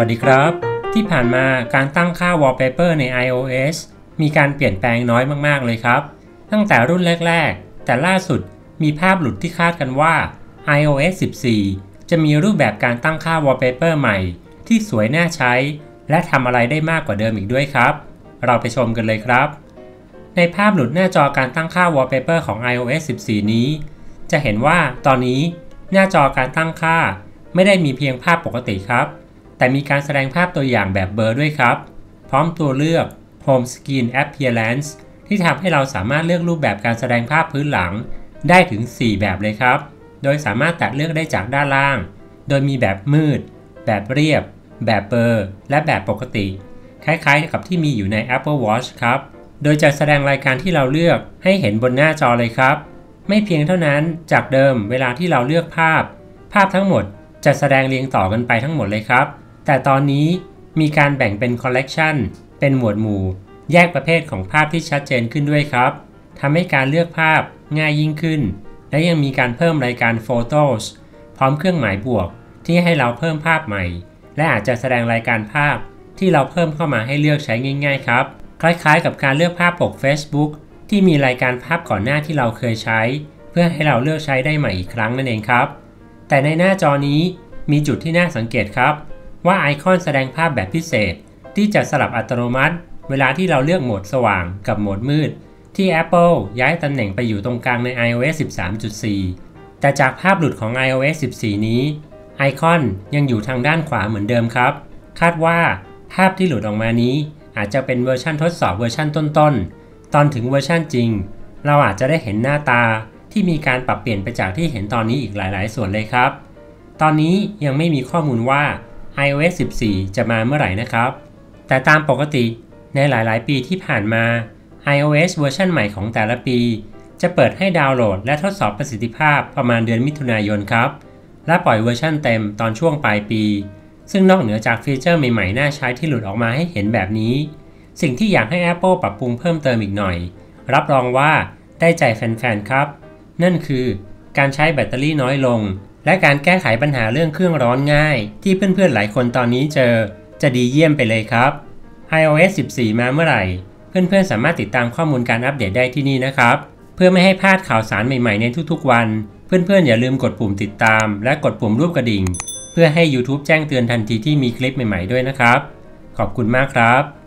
วัสดีครับ ที่ผ่านมาการตั้งค่า wallpaper ใน iOS มีการเปลี่ยนแปลงน้อยมาก ๆ เลยครับ ตั้งแต่รุ่นแรก ๆ แต่ล่าสุดมีภาพหลุดที่คาดกันว่า iOS 14 จะมีรูปแบบการตั้งค่า wallpaper ใหม่ ที่สวยน่าใช้ และทำอะไรได้มากกว่าเดิมอีกด้วยครับ เราไปชมกันเลยครับ ในภาพหลุดหน้าจอการตั้งค่า wallpaper ของ iOS 14 นี้ จะเห็นว่าตอนนี้หน้าจอการตั้งค่า ไม่ได้มีเพียงภาพปกติครับ แต่มีการแสดงภาพตัวอย่างแบบเบอร์ด้วยครับ พร้อมตัวเลือก Home Screen Appearance ที่ทำให้เราสามารถเลือกรูปแบบการแสดงภาพพื้นหลัง ได้ถึง 4 แบบเลยครับ โดยสามารถแตะเลือกได้จากด้านล่าง โดยมีแบบมืด แบบเรียบ แบบเบอร์ และแบบปกติ คล้ายๆกับที่มีอยู่ใน Apple Watch ครับ โดยจะแสดงรายการที่เราเลือกให้เห็นบนหน้าจอเลยครับ ไม่เพียงเท่านั้น จากเดิมเวลาที่เราเลือกภาพ ภาพทั้งหมดจะแสดงเรียงต่อกันไปทั้งหมดเลยครับ แต่ตอนนี้มีการแบ่งเป็นคอลเลกชันเป็นหมวดหมู่ แยกประเภทของภาพที่ชัดเจนขึ้นด้วยครับทำให้การเลือกภาพง่ายยิ่งขึ้น และยังมีการเพิ่มรายการ Photos พร้อมเครื่องหมายบวกที่ให้เราเพิ่มภาพใหม่ และอาจจะแสดงรายการภาพที่เราเพิ่มเข้ามาให้เลือกใช้ง่ายๆครับ คล้ายๆ กับการเลือกภาพปก Facebook ที่มีรายการภาพก่อนหน้าที่เราเคยใช้ เพื่อให้เราเลือกใช้ได้ใหม่อีกครั้งนั่นเองครับ แต่ในหน้าจอนี้มีจุดที่น่าสังเกตครับ ว่าไอคอนแสดงภาพแบบพิเศษ ที่จะสลับอัตโนมัติ เวลาที่เราเลือกโหมดสว่างกับโหมดมืด ที่ Apple ย้ายตำแหน่งไปอยู่ตรงกลางใน iOS 13.4 แต่จากภาพหลุดของ iOS 14 นี้ ไอคอนยังอยู่ทางด้านขวาเหมือนเดิมครับ คาดว่าภาพที่หลุดออกมานี้ อาจจะเป็นเวอร์ชันทดสอบเวอร์ชันต้นๆ ตอนถึงเวอร์ชันจริง เราอาจจะได้เห็นหน้าตาที่มีการปรับเปลี่ยนไปจากที่เห็นตอนนี้อีกหลาย ๆ ส่วนเลยครับ ตอนนี้ยังไม่มีข้อมูลว่า iOS 14 จะมาเมื่อไหร่นะครับ แต่ตามปกติในหลายๆ ปีที่ผ่านมา iOS เวอร์ชันใหม่ของแต่ละปี จะเปิดให้ดาวน์โหลดและทดสอบประสิทธิภาพประมาณเดือนมิถุนายนครับ และปล่อยเวอร์ชันเต็มตอนช่วงปลายปี ซึ่งนอกเหนือจากฟีเจอร์ใหม่ๆ น่าใช้ที่หลุดออกมาให้เห็นแบบนี้ สิ่งที่อยากให้ Apple ปรับปรุงเพิ่มเติมอีกหน่อย รับรองว่าได้ใจแฟนๆ ครับ นั่นคือการใช้แบตเตอรี่น้อยลง และการแก้ไขปัญหาเรื่องเครื่องร้อนง่าย ที่เพื่อนๆหลายคนตอนนี้เจอ จะดีเยี่ยมไปเลยครับ iOS 14 มาเมื่อไหร่ เพื่อนๆสามารถติดตามข้อมูลการอัปเดตได้ที่นี่นะครับ เพื่อไม่ให้พลาดข่าวสารใหม่ๆในทุกๆวัน เพื่อนๆอย่าลืมกดปุ่มติดตาม และกดปุ่มรูปกระดิ่ง เพื่อให้ YouTube แจ้งเตือนทันทีที่มีคลิปใหม่ๆด้วยนะครับ ขอบคุณมากครับ